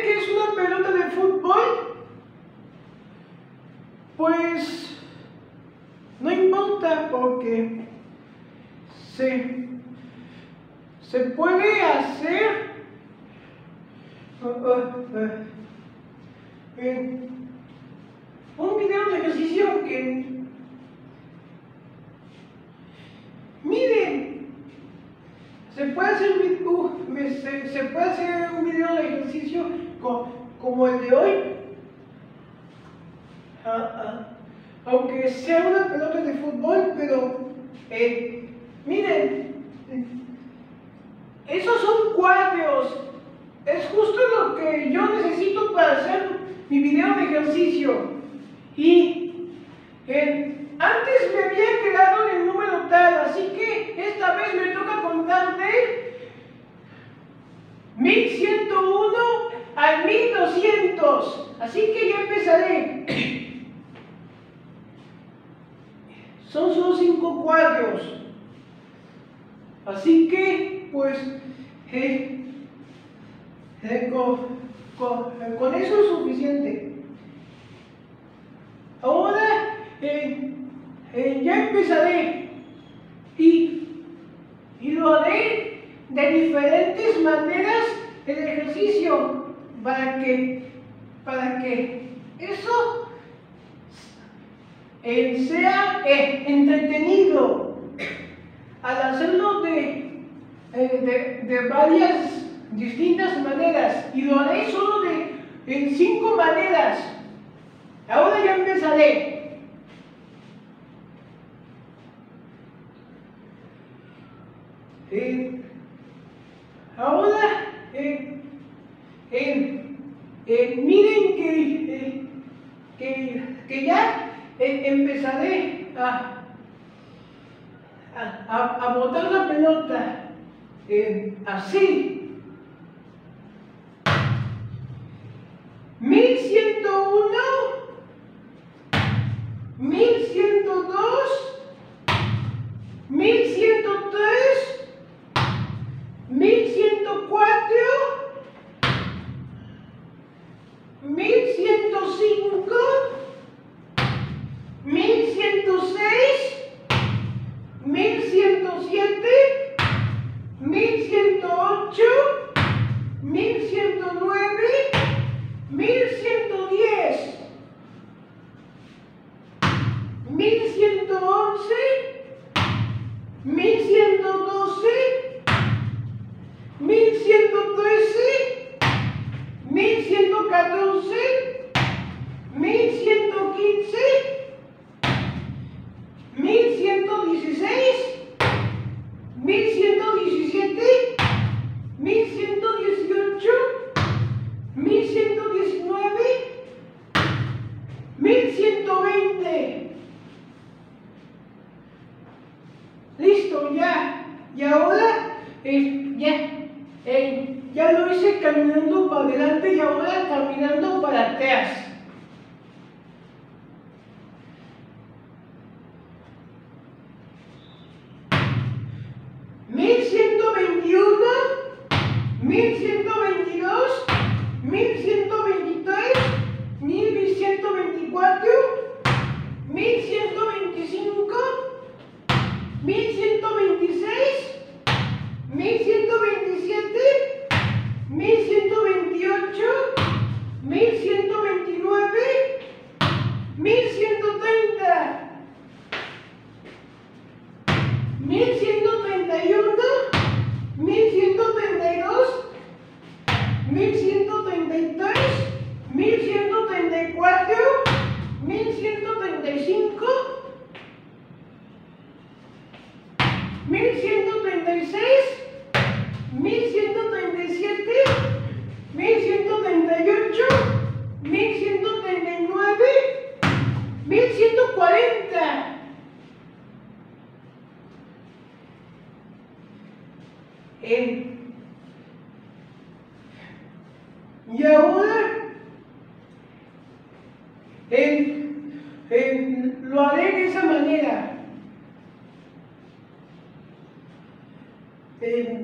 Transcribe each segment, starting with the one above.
que es una pelota de fútbol, pues no importa porque se, se puede hacer. Uh, uh, uh, un video de ejercicio que miren se puede hacer se, se, puede hacer un video de ejercicio como el de hoy. Ah, ah. Aunque sea una pelota de fútbol, pero eh, miren, esos son cuadros, es justo lo que yo necesito para hacer mi video de ejercicio. Y eh, antes me había quedado en el número tal, así que esta vez me toca contar de 1101 al 1200. Así que ya empezaré. Son solo cinco cuadros. Así que, pues, eh, eh, con, eso es suficiente. Ahora eh, ya empezaré y, y lo haré de diferentes maneras el ejercicio para que, para que eso sea eh, entretenido al hacerlo de, eh, de, varias distintas maneras y lo haré solo de en cinco maneras. Ahora ya empezaré. Eh, miren que, que, que ya empezaré a, a, a, botar la pelota eh, así. Caminando para adelante y ahora caminando para atrás. Eh,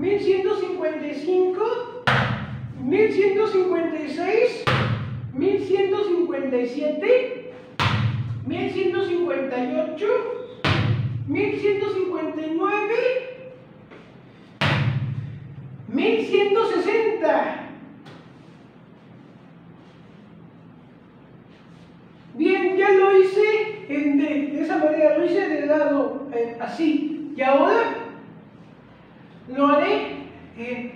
1155, 1156, 1157, 1158, 1159, 1160. Bien, ya lo hice de, esa manera, lo hice de lado eh, así. Y ahora lo haré eh,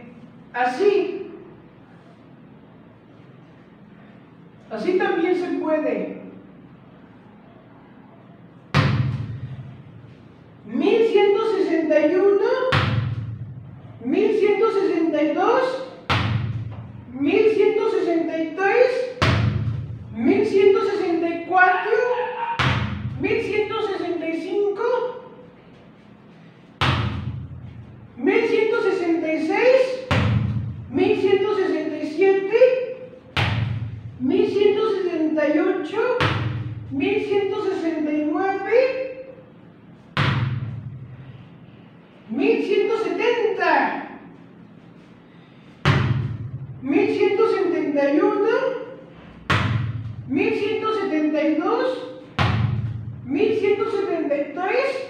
así. Así también se puede. 1161 1162, 1171, 1172, 1173,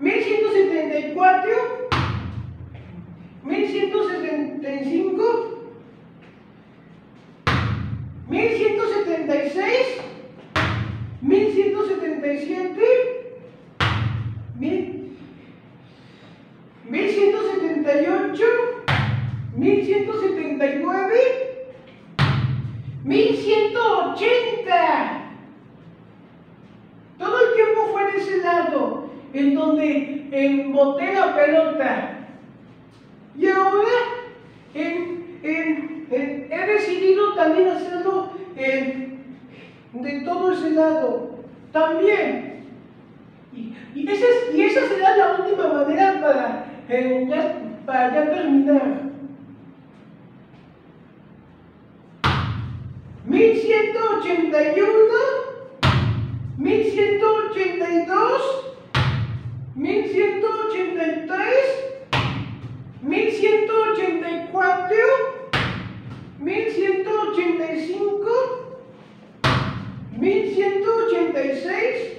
1174, 1175, 1176, 1177, 1178, 1179, 1180. Todo el tiempo fue de ese lado, en donde emboté la pelota. Y ahora he decidido también hacerlo en de todo ese lado también. Y, y, esa, y esa será la última manera para, eh, ya, para ya terminar. 1181, 1183, 1184, 1185, 1186,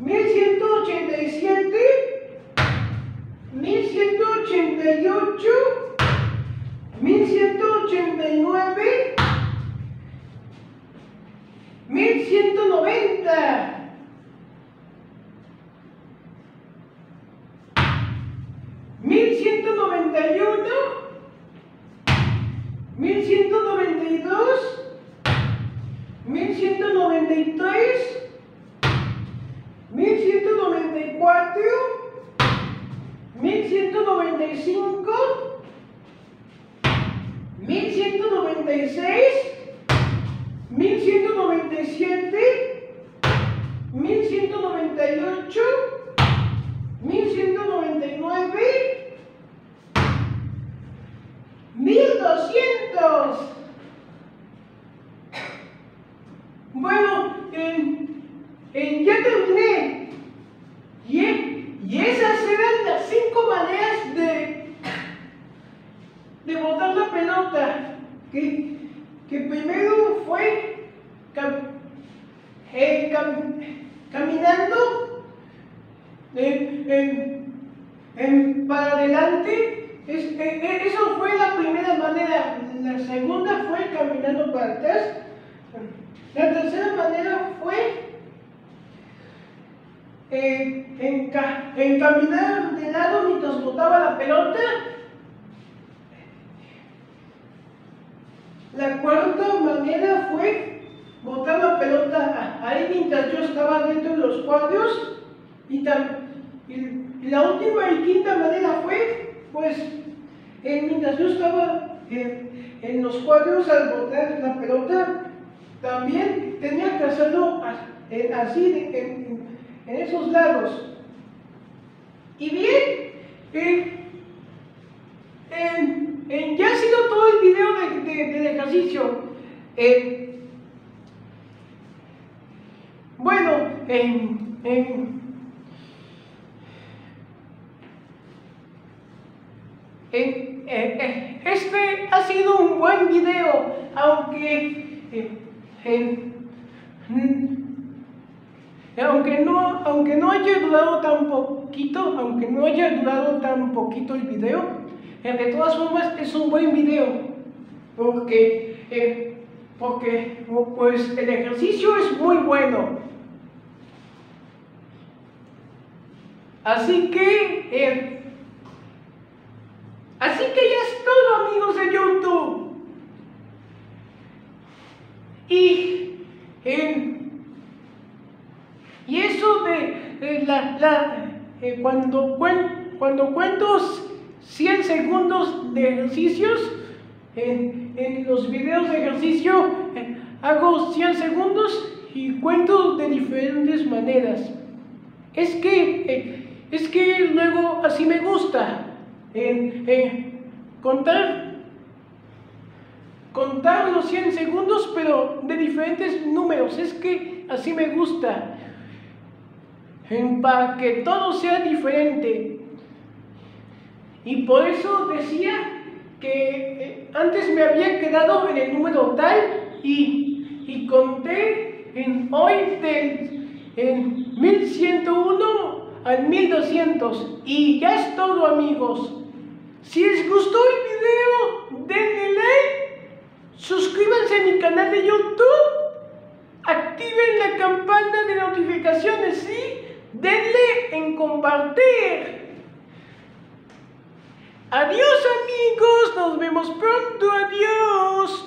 1187, 1188, 1195, 1196, 1197, 1198, 1199, 1200. Bueno, ya terminé. Y, y, esas eran las cinco maneras de, de pelota. Que, que primero fue eh, caminando, en, para adelante. Es, eso fue la primera manera. La segunda fue caminando para atrás. La tercera manera fue eh, en, en, caminar de lado mientras botaba la pelota. La cuarta manera fue botar la pelota ahí mientras yo estaba dentro de los cuadros. Y, la última y quinta manera fue, pues, mientras yo estaba en los cuadros al botar la pelota, también tenía que hacerlo así, en, en esos lados. Y bien, eh, ya ha sido todo el video de, del ejercicio. Eh, bueno, en, en, eh, este ha sido un buen video, aunque en, aunque no, aunque no haya durado tan poquito, aunque no haya durado tan poquito el video, eh, de todas formas es un buen video, porque, eh, porque pues el ejercicio es muy bueno. Así que, eh, así que ya es todo amigos de YouTube. Y en y eso de, la, la eh, cuando, cuando cuento 100 segundos de ejercicios, en, en los videos de ejercicio eh, hago 100 segundos y cuento de diferentes maneras. Es que, eh, es que luego así me gusta contar, contar los 100 segundos, pero de diferentes números. Es que así me gusta para que todo sea diferente. Y por eso decía que eh, antes me había quedado en el número tal y, y conté en hoy del en 1101 al 1200. Y ya es todo amigos. Si les gustó el video, denle like, suscríbanse a mi canal de YouTube, activen la campana de notificaciones y denle en compartir. Adiós amigos, nos vemos pronto, adiós.